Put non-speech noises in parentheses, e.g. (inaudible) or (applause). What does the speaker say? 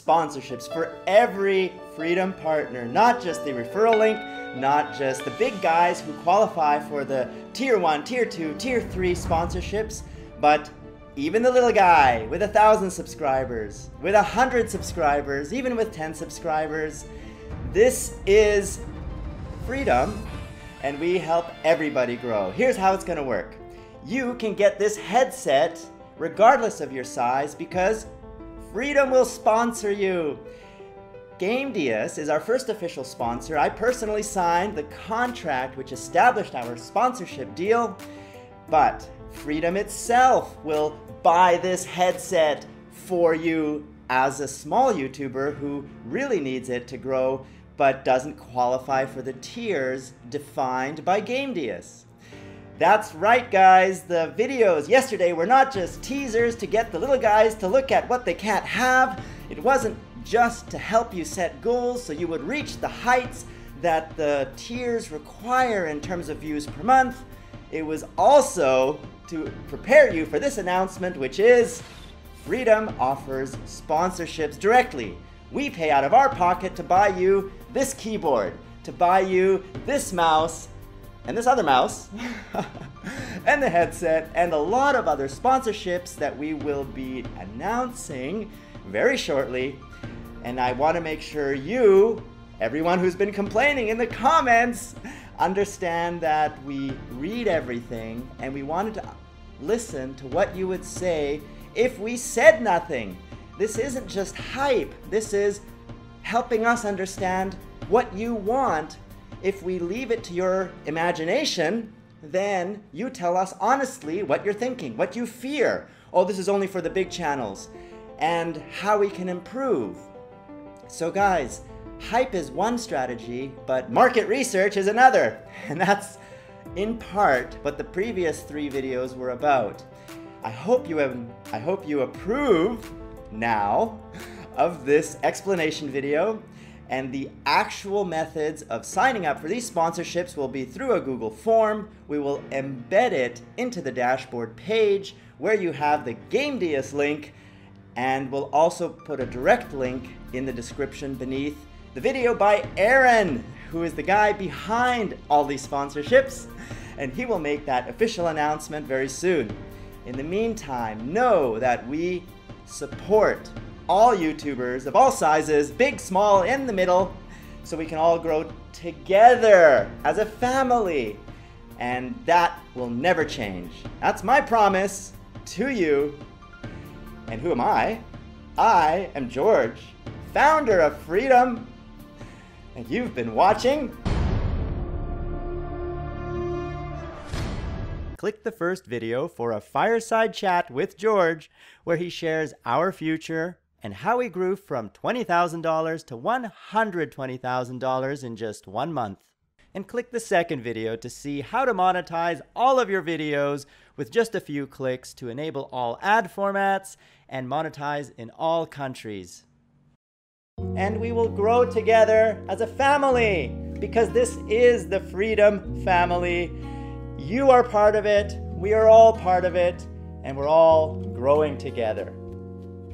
sponsorships for every Freedom partner, not just the referral link, not just the big guys who qualify for the tier 1, tier 2, tier 3 sponsorships, but even the little guy with a thousand subscribers, with a hundred subscribers, even with 10 subscribers. This is freedom, and we help everybody grow. Here's how it's gonna work you can get this headset regardless of your size because Freedom will sponsor you. Gamdias is our first official sponsor. I personally signed the contract which established our sponsorship deal, but Freedom itself will buy this headset for you as a small YouTuber who really needs it to grow but doesn't qualify for the tiers defined by Gamdias. That's right, guys. The videos yesterday were not just teasers to get the little guys to look at what they can't have. It wasn't just to help you set goals so you would reach the heights that the tiers require in terms of views per month. It was also to prepare you for this announcement, which is Freedom offers sponsorships directly. We pay out of our pocket to buy you this keyboard, to buy you this mouse, and this other mouse, (laughs) and the headset, and a lot of other sponsorships that we will be announcing very shortly. And I want to make sure you, everyone who's been complaining in the comments, understand that we read everything and we wanted to listen to what you would say if we said nothing. This isn't just hype, this is helping us understand what you want if we leave it to your imagination, then you tell us honestly what you're thinking, what you fear. Oh, this is only for the big channels, and how we can improve. So, guys, hype is one strategy, but market research is another. (laughs) And that's in part what the previous three videos were about. I hope you have, I hope you approve now of this explanation video and the actual methods of signing up for these sponsorships will be through a Google form. We will embed it into the dashboard page where you have the Gamdias link and we'll also put a direct link in the description beneath the video by Aaron, who is the guy behind all these sponsorships, and he will make that official announcement very soon. In the meantime, know that we support all YouTubers of all sizes, big, small, in the middle, so we can all grow together as a family. And that will never change. That's my promise to you. And who am I? I am George, founder of Freedom. And you've been watching. Click the first video for a fireside chat with George, where he shares our future and how he grew from $20,000 to $120,000 in just one month. And click the second video to see how to monetize all of your videos with just a few clicks to enable all ad formats and monetize in all countries. And we will grow together as a family because this is the Freedom Family. You are part of it, we are all part of it, and we're all growing together.